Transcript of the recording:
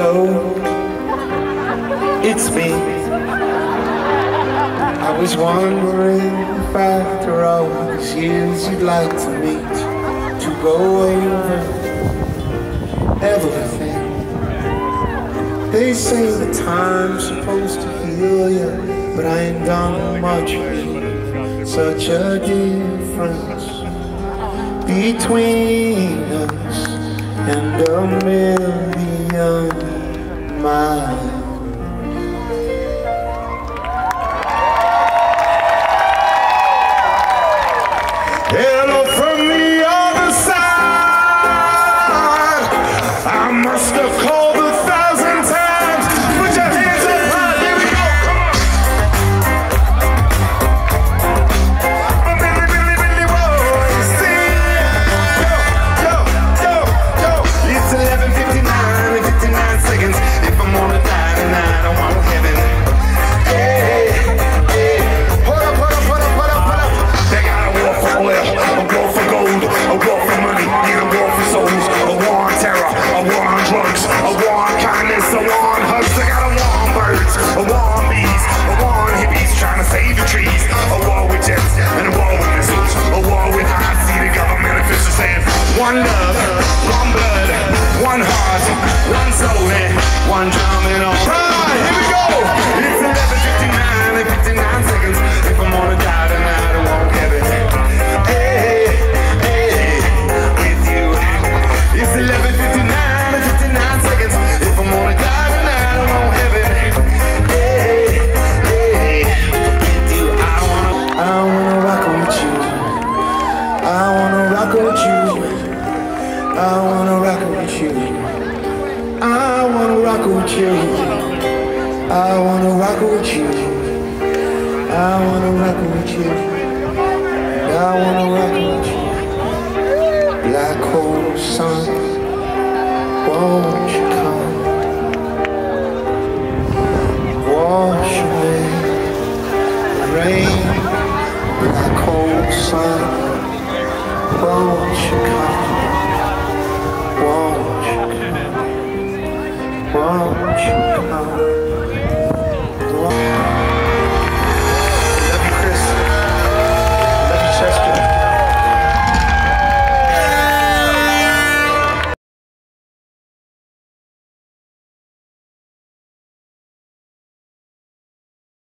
hello, it's me. I was wondering if after all these years you'd like to meet, to go over everything. They say the time's supposed to heal you, but I ain't done much Such a difference between us and a million miles. punks. I want with you. I wanna rock with you. I wanna rock with you. I wanna rock with you. Black hole sun, won't you come? Wash away the rain. Black hole sun, won't you come? want you home.